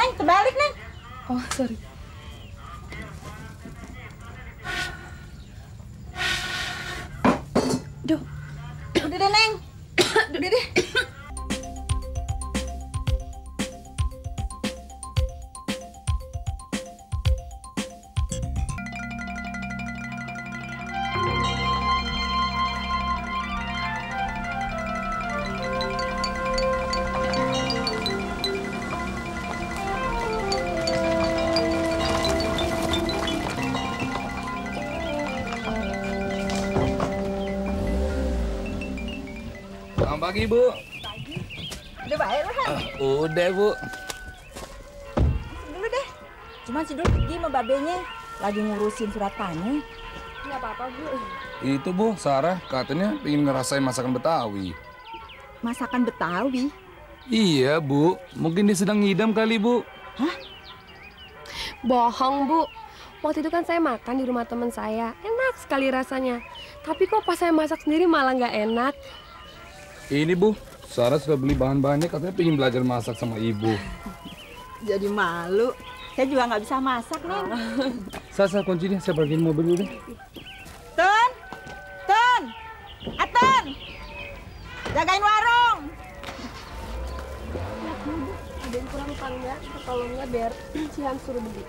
Neng, terbalik, Neng. Oh, sorry. Duh. Udah deh, Neng. Udah deh. Selamat pagi, Bu. Udah baik lah, Han. Udah, Bu. Dulu deh. Cuman si Dul pergi sama babenya. Lagi ngurusin surat tanah. Nggak apa-apa, Bu. Itu, Bu, Sarah katanya pengen ngerasain masakan Betawi. Masakan Betawi. Iya, Bu. Mungkin dia sedang ngidam kali, Bu. Bohong, Bu. Waktu itu kan saya makan di rumah teman saya. Enak sekali rasanya. Tapi kok pas saya masak sendiri malah nggak enak. Ini, Bu. Sarah sudah beli bahan-bahannya katanya pengen belajar masak sama Ibu. Jadi malu. Saya juga nggak bisa masak, Neng. Saya, saya kuncinya. Saya pergiin mobil dulu deh. Tun! Tun! Atun! Jagain warung! Ada yang kurang apa enggak? Tolongnya biar si Han suruh beli.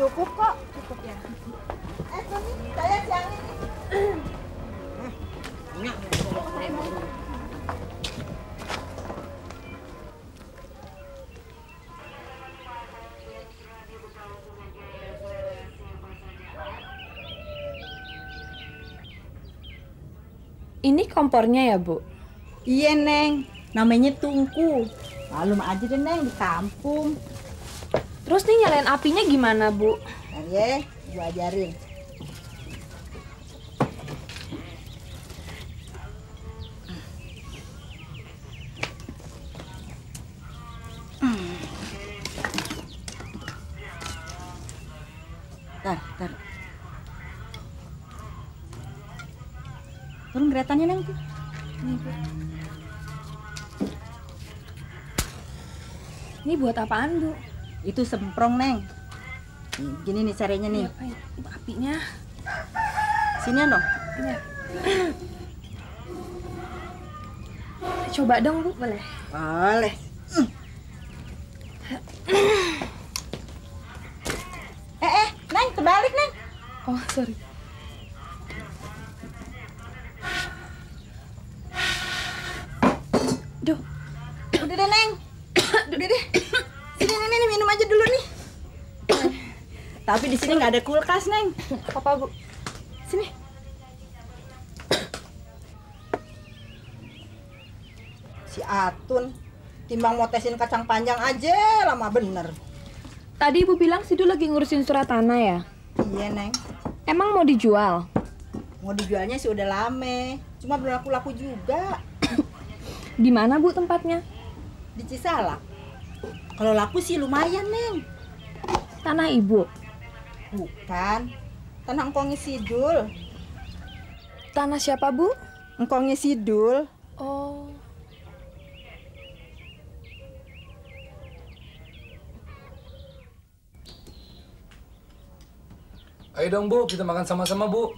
Cukup kok. Cukup ya. Eh, Tun, saya siang ini. Ini kompornya ya, Bu? Iya, Neng. Namanya tungku. Malum aja deh, Neng, di kampung. Terus nih nyalain apinya gimana, Bu? Ntar ya, gua ajarin. Buat apaan, Bu? Itu semprong neng. Gini nih caranya nih. Apa ya? Apinya. Sini dong. Ini ya. Coba dong, Bu, boleh? Boleh. eh, eh, Neng, terbalik, Neng. Oh, sorry. Duh. Udah deh, Neng. Udah deh. Sini, nih, nih, minum aja dulu nih. Tapi di sini nggak ada kulkas, Neng. Apa, Bu? Sini. Si Atun timbang mau tesin kacang panjang aja lama bener. Tadi Ibu bilang Sidu lagi ngurusin surat tanah ya? Iya, Neng. Emang mau dijual? Mau dijualnya sih udah lame. Cuma belum laku-laku juga. Di mana, Bu, tempatnya? Di Cisalak. Kalau laku sih lumayan, Neng. Tanah Ibu. Bukan. Tanah engkongnya Sidul. Tanah siapa, Bu? Engkongnya Sidul. Oh. Ayo dong, Bu. Kita makan sama-sama, Bu.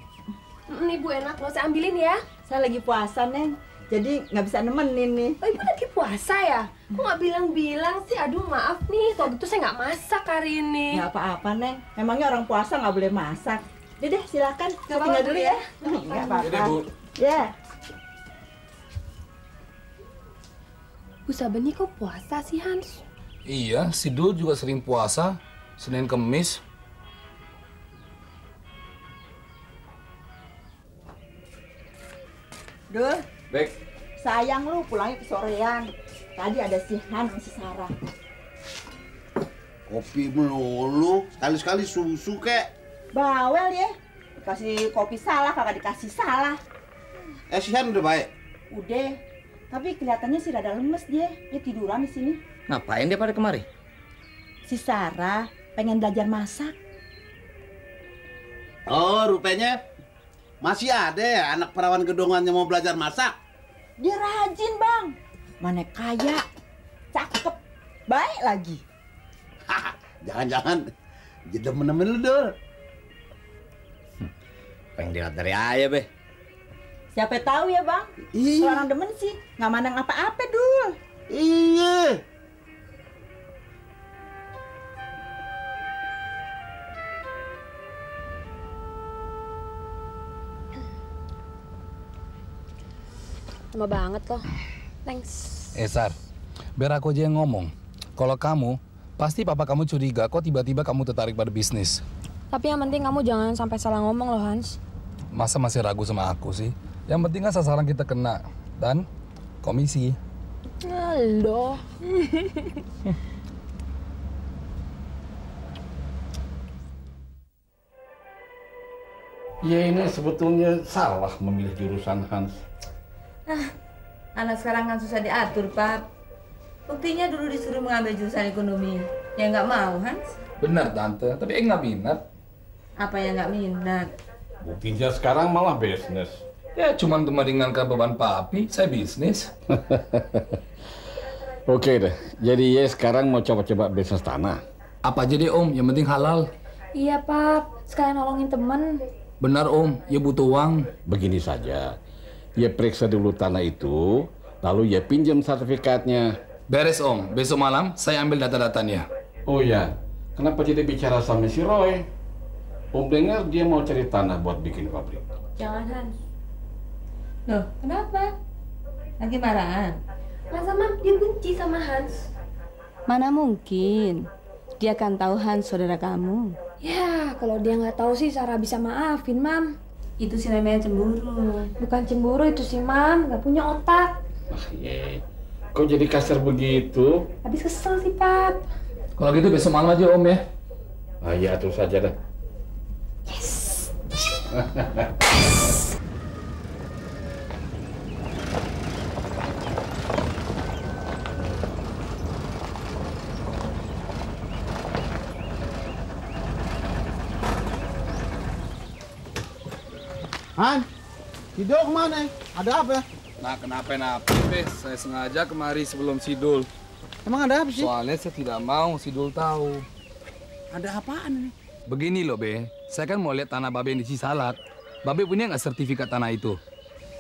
Ini Bu enak loh, saya ambilin ya. Saya lagi puasa, Neng. Jadi nggak bisa nemenin nih. Oh, Ibu lagi puasa ya? Kok nggak bilang-bilang sih? Aduh, maaf nih. Kalau gitu saya nggak masak hari ini. Nggak apa-apa, Neng. Memangnya orang puasa nggak boleh masak. Deh, silakan. Saya apa-apa, tinggal dulu ya. ya. Nggak apa-apa. Bu. Ya. Bu Sabeni kok puasa sih, Hans? Iya, si Dul juga sering puasa. Senin Kemis. Dul, Baik. sayang lu pulangnya kesorean. Tadi ada si Han sama si Sarah. Kopi melulu, sekali-sekali susu kek. Bawel ya. Dikasih kopi salah, kagak dikasih salah. Eh, si Han udah baik. Udah. Tapi kelihatannya sih rada lemes dia. Dia tiduran di sini. Ngapain dia pada kemari? Si Sarah pengen belajar masak. Oh, rupanya masih ada ya anak perawan gedongan yang mau belajar masak. Dia rajin, Bang. Mana kaya, cakep, baik lagi. Jangan-jangan jadi temen-temen lu, Dul. Pengen dilihat dari ayah, be. Siapa tahu ya bang? Iya. Orang demen sih nggak mandang apa-apa dul. Iya. Lama banget loh. Thanks. Eh, Sar. Biar aku aja yang ngomong. Kalau kamu, pasti papa kamu curiga kok tiba-tiba kamu tertarik pada bisnis. Tapi yang penting kamu jangan sampai salah ngomong loh, Hans. Masa masih ragu sama aku sih? Yang penting kan sasaran kita kena. Dan komisi. Halo. Ya ini sebetulnya salah memilih jurusan Hans. Anak sekarang kan susah diatur pak. Buktinya dulu disuruh mengambil jurusan ekonomi. Ya nggak mau Hans. Benar, Tante. Tapi eh nggak minat. Apa yang nggak minat? Buktinya sekarang malah bisnis. Ya, cuma untuk meringankan beban papi, saya bisnis. Oke deh, jadi ya sekarang mau coba-coba bisnis tanah. Apa aja deh, Om. Yang penting halal. Iya, Pap. Sekalian nolongin temen. Benar, Om. Ya butuh uang. Begini saja, ya periksa dulu tanah itu, lalu ya pinjam sertifikatnya. Beres, Om. Besok malam saya ambil data-datanya. Oh ya, kenapa jadi bicara sama si Roy? Om dengar dia mau cari tanah buat bikin pabrik. Jangan Hans. Loh, kenapa? Lagi marahan? Masa Mam dia benci sama Hans? Mana mungkin? Dia kan tahu Hans saudara kamu. Ya, kalau dia nggak tahu sih Sarah bisa maafin, Mam. Itu sih namanya cemburu. Bukan cemburu itu sih, Mam. Nggak punya otak. Ah ye, kok jadi kasar begitu? Habis kesel sih, Pap. Kalau gitu besok malam aja, Om ya. Ah ya atur saja dah. Han, Sidul ke mana? Ada apa? Nah, kenapa-napa, Bes? Saya sengaja kemari sebelum Sidul. Emang ada apa sih? Soalnya saya tidak mau Sidul tahu. Ada apaan nih? Begini loh, Be. Saya kan mau lihat tanah Babe yang di Cisalak. Babe punya nggak sertifikat tanah itu?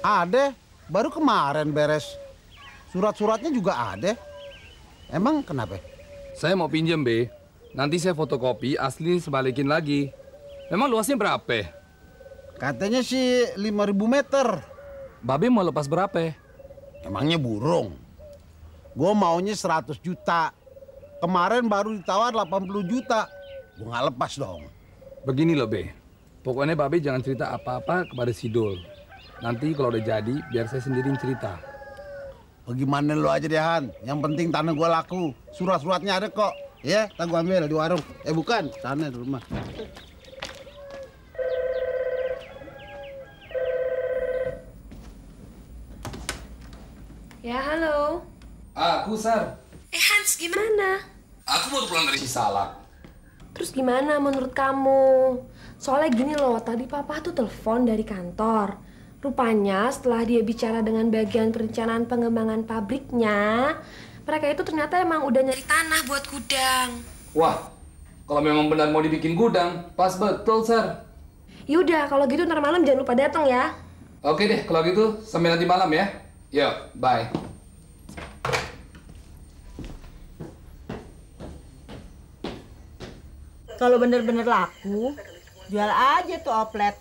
Ada. Baru kemarin beres. Surat-suratnya juga ada. Emang kenapa? Saya mau pinjam, Be. Nanti saya fotokopi, asli sebalikin lagi. Memang luasnya berapa? Katanya sih 5000 meter. Babe mau lepas berapa? Emangnya burung. Gue maunya 100 juta. Kemarin baru ditawar 80 juta. Gue nggak lepas dong. Begini loh, Be. Pokoknya Babe jangan cerita apa-apa kepada Sidul. Nanti kalau udah jadi, biar saya sendiri yang cerita. Bagaimana lo aja deh Han. Yang penting tanah gue laku. Surat-suratnya ada kok. Ya, tak gue ambil di warung. Eh bukan, sana di rumah. Ya, halo. Aku, Sar. Eh, Hans, gimana? Aku baru pulang dari Cisalak. Terus gimana menurut kamu? Soalnya gini loh, tadi papa tuh telepon dari kantor. Rupanya setelah dia bicara dengan bagian perencanaan pengembangan pabriknya, mereka itu ternyata emang udah nyari tanah buat gudang. Wah, kalau memang benar mau dibikin gudang, pas betul, Sar. Yaudah, kalau gitu ntar malam jangan lupa datang ya. Oke deh, kalau gitu sampai nanti malam ya. Yuk, bye. Kalau bener-bener laku, jual aja tuh oplet.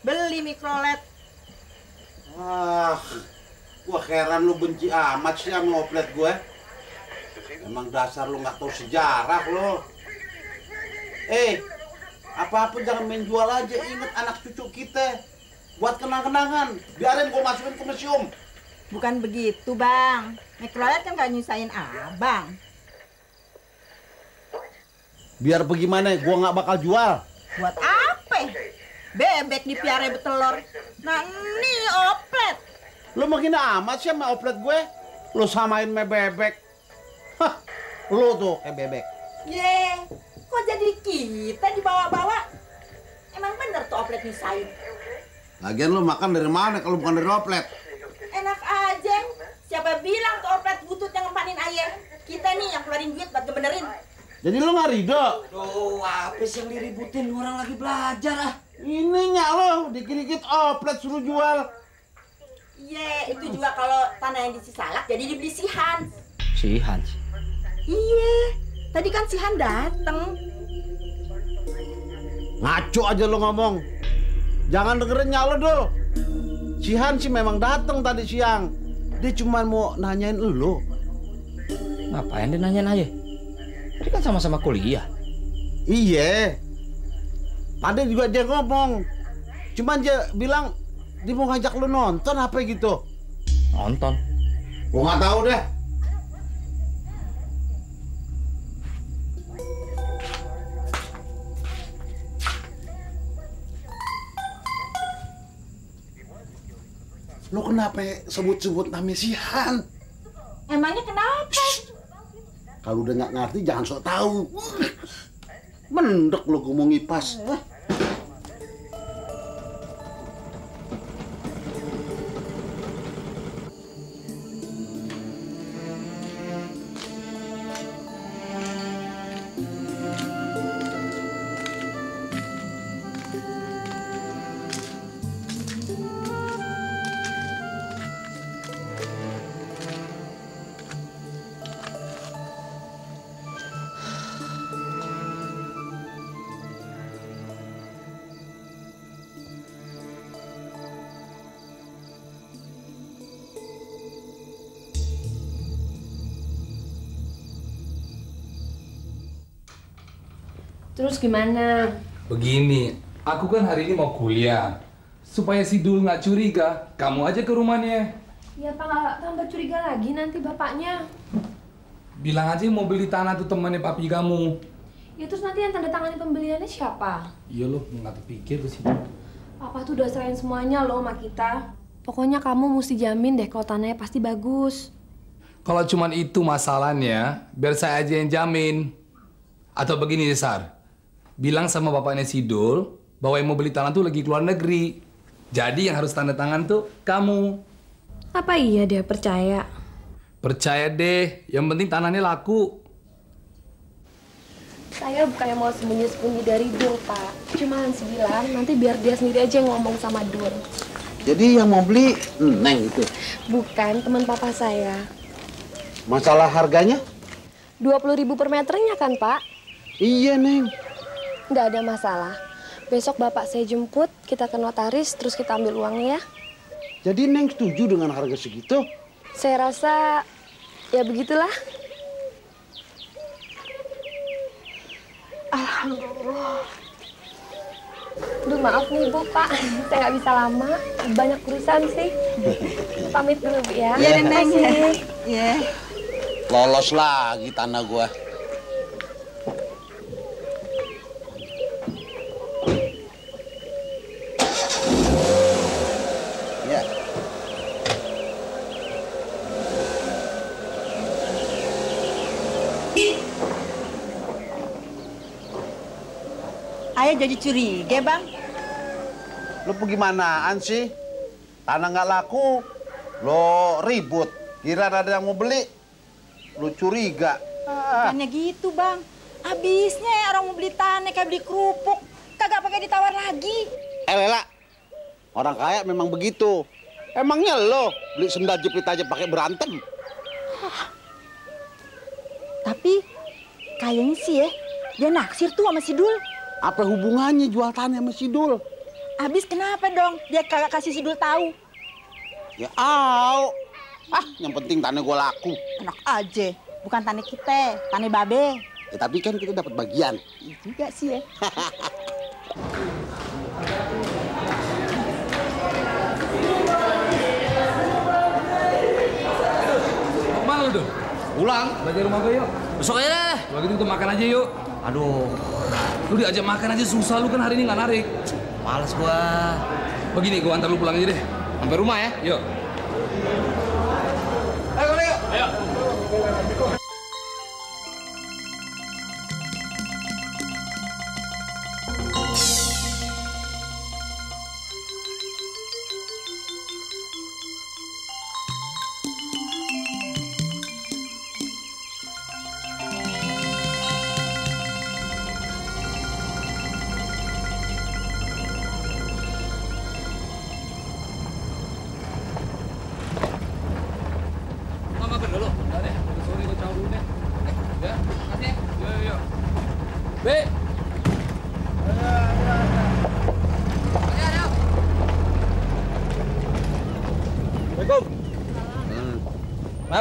Beli mikrolet. Ah, gua heran lu benci amat sih sama oplet gue. Emang dasar lu nggak tahu sejarah lo. Eh, apa-apa jangan main jual aja. Ingat anak cucu kita. Buat kenang-kenangan. Biarin gua masukin ke museum. Bukan begitu bang. Mikrolet kan gak nyusahin abang. Biar bagaimana, gua nggak bakal jual. Buat apa? Bebek dipiara betelor. Nah ini oplet. Lu makin amat sih sama oplet gue. Lu samain sama bebek. Hah, lu tuh kayak bebek. Ye, kok jadi kita dibawa-bawa? Emang bener tuh oplet nyusahin? Lagian lu makan dari mana kalau bukan dari oplet? Enak aja. Siapa bilang tuh oplet butut yang ngempanin ayam? Kita nih yang keluarin duit buat ngebenerin. Jadi lu nggak ridho? Tuh, apa sih yang diributin? Orang lagi belajar ah. Ini nyak lo, dikit-dikit oplet suruh jual. Iya, itu juga kalau tanah yang di Cisalak jadi dibeli si Hans. Si Hans. Iya, tadi kan si Han dateng. Ngaco aja lo ngomong. Jangan dengerin nyak lo dul. Si Han sih memang datang tadi siang. Dia cuma mau nanyain lo. Ngapain dia nanya-nanya? Dia kan sama-sama kuliah. Iya. Tadi juga dia ngomong. Cuman dia bilang dia mau ngajak lu nonton apa gitu. Nonton. Gua nggak tahu deh. Lo kenapa sebut-sebut namanya si Han? Emangnya kenapa? Kalau udah nggak ngerti jangan sok tahu. Mendek lo ngomong ipas. Terus gimana? Begini, aku kan hari ini mau kuliah. Supaya si Dul nggak curiga, kamu aja ke rumahnya. Ya apa nggak tambah curiga lagi nanti bapaknya? Bilang aja mau beli tanah tuh temannya papi kamu. Ya terus nanti yang tanda tangani pembeliannya siapa? Iya loh, nggak terpikir ke situ. Papa tuh udah serahin semuanya loh sama kita. Pokoknya kamu mesti jamin deh kalau tanahnya pasti bagus. Kalau cuman itu masalahnya, biar saya aja yang jamin. Atau begini Sar. Bilang sama bapaknya Sidul bahwa yang mau beli tanah tuh lagi keluar negeri. Jadi yang harus tanda tangan tuh kamu. Apa iya dia percaya? Percaya deh, yang penting tanahnya laku. Saya bukannya mau sembunyi-sembunyi dari Dul, Pak. Cuma Hans bilang nanti biar dia sendiri aja yang ngomong sama Dul. Jadi yang mau beli Neng itu. Bukan teman papa saya. Masalah harganya? 20 ribu per meternya kan, Pak? Iya, Neng. Nggak ada masalah. Besok bapak saya jemput, kita ke notaris, terus kita ambil uangnya ya. Jadi Neng setuju dengan harga segitu? Saya rasa ya begitulah. Alhamdulillah. Duh maaf nih Bu Pak, saya nggak bisa lama, banyak urusan sih. Pamit dulu Bu ya. Iya, Neng. Iya. Lolos lagi tanah gua. Ya. Ayah jadi curiga, Bang. Lu gimana sih? Tanah nggak laku, lo ribut. Kira ada yang mau beli, lu curiga. Ah, Bukannya gitu, Bang. Abisnya orang mau beli tanah kayak beli kerupuk. Kagak pakai ditawar lagi. eh Lela, orang kaya memang begitu. Emangnya lo beli sendal jepit aja pakai berantem? Tapi kayaknya sih ya, dia naksir tuh sama si Dul. Apa hubungannya jual tanah sama si Dul? Abis kenapa dong dia kagak kasih si Dul tahu? Ya au. Ah, yang penting tanah gua laku. Enak aja, bukan tanah kita, tanah babe. Ya, tapi kan kita dapat bagian. Iya juga sih ya. Ke mana lu? Pulang. Belajar rumah gue yuk. Besok aja deh. Kalau gitu kita makan aja yuk. Aduh, Lu diajak makan aja susah, lu kan hari ini nggak narik. males gua. Begini, gua antar lu pulang aja deh. Sampai rumah ya. Yuk. Ayo, ayo. Ayo.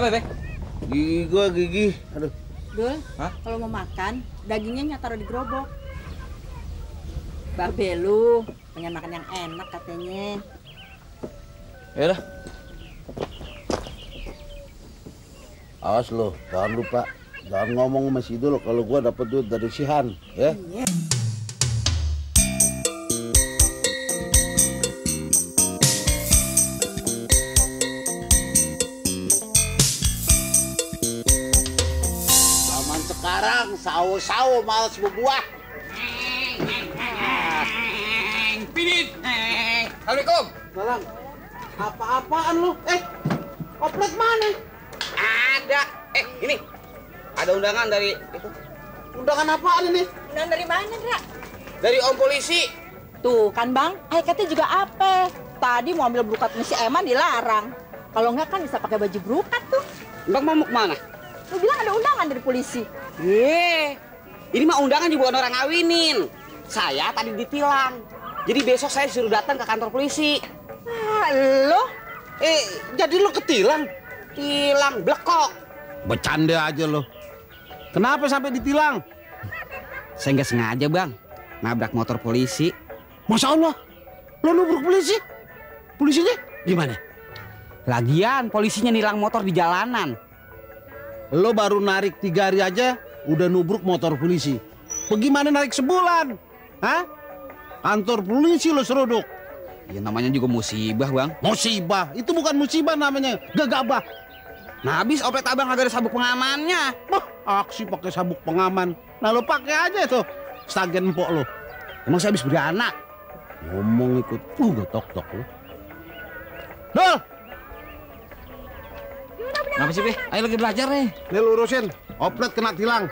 Kenapa, Be? Gigi gua gigi. Aduh. Dul, Hah? kalau mau makan, dagingnya nyataruh di gerobak. Babe lu, pengen makan yang enak katanya. Ya udah. Awas lo, jangan lupa. Jangan ngomong sama si Idul kalau gua dapet duit dari si Han, ya. Zaman sekarang sawo-sawo malas berbuah. Assalamualaikum. Salam. Apa-apaan lu? Eh, oplet mana? Ada. Eh, ini. Ada undangan dari itu. Undangan apaan ini? Dan dari mana, Dra? Dari Om Polisi. Tuh kan bang, Aikatnya juga apa? Tadi mau ambil berukat si Eman dilarang. Kalau enggak kan bisa pakai baju berukat tuh. Bang mau ke mana? Lu bilang ada undangan dari polisi. Eh, ini mah undangan juga bukan orang ngawinin. Saya tadi ditilang. Jadi besok saya suruh datang ke kantor polisi. Ah, lo? Eh, jadi lu ketilang? Tilang, blekok. Bercanda aja lo. Kenapa sampai ditilang? Saya nggak sengaja, Bang. Nabrak motor polisi. Masya Allah, lo nubruk polisi? Polisinya gimana? Lagian polisinya nilang motor di jalanan. Lo baru narik tiga hari aja, udah nubruk motor polisi. Bagaimana narik sebulan? Hah? Kantor polisi lo seruduk. Ya namanya juga musibah, Bang. Musibah, itu bukan musibah namanya, gegabah. Nah, habis oplet abang kagak ada sabuk pengamannya. Wah, aksi pakai sabuk pengaman. Nah lo pakai aja tuh, stagen empok lo. Emang saya habis beranak. Ngomong ikut, uh tok tok lo. Dol, Kenapa sih, Be? Ayo lagi belajar nih. nih lu urusin, oplet kena tilang.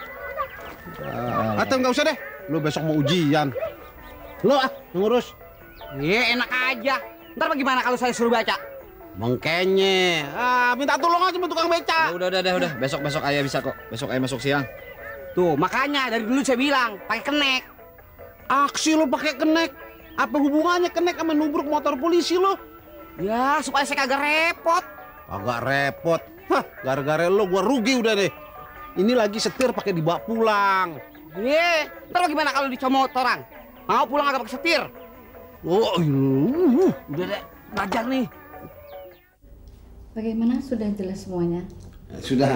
Atau nggak usah deh, lu besok mau ujian. Lo ah, ngurus. Iya, enak aja. Ntar bagaimana kalau saya suruh baca? Mengkenye. Ah, minta tolong aja sama tukang beca. Udah, udah, udah, udah. Besok, besok ayah bisa kok. Besok ayah masuk siang. Tuh, makanya dari dulu saya bilang, pakai kenek. Aksi lo pakai kenek. Apa hubungannya kenek sama nubruk motor polisi lo? Ya, supaya saya kagak repot. Agak repot. Hah, gara-gara lo gua rugi udah deh. Ini lagi setir pakai dibawa pulang. Iya, ntar gimana kalau dicomot orang? Mau pulang agak pakai setir? Oh, iya. Udah deh, belajar nih. Bagaimana sudah jelas semuanya? Sudah.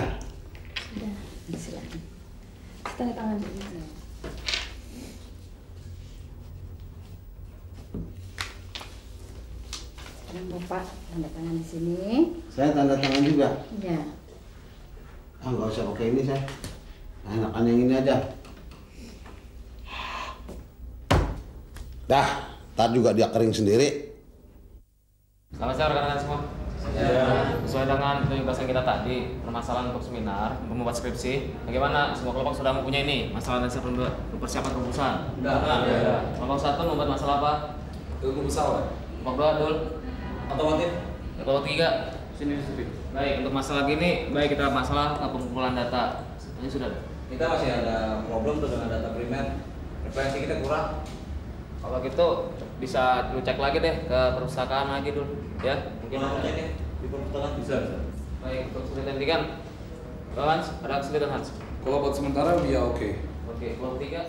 Sudah, silakan. Tanda tangan dulu. Bapak tanda tangan di sini. Saya tanda tangan juga. Ya. Ah, nggak usah pakai ini saya. Enakan yang ini aja. Dah, ntar juga dia kering sendiri. Selamat siang rekan-rekan semua. Ya, sesuai dengan penugasan kita tadi, permasalahan untuk seminar, untuk membuat skripsi, bagaimana semua kelompok sudah mempunyai ini masalah dan siap untuk persiapan rumusan? Sudah. Ya. Kelompok satu membuat masalah apa? Ilmu pesawat. Kelompok dua, Dul. Otomotif. Kelompok tiga, sini sini. Baik, untuk masalah gini, baik kita masalah pengumpulan data. Ini sudah ada. Kita masih ada problem tuh dengan data primer. Referensi kita kurang. Kalau gitu bisa lu cek lagi deh ke perpustakaan lagi dulu, ya. Mungkin nih di perpustakaan bisa. Baik, untuk kesulitan tiga, Hans, ada kesulitan Hans? Kalau buat sementara dia oke. Oke, kelompok tiga.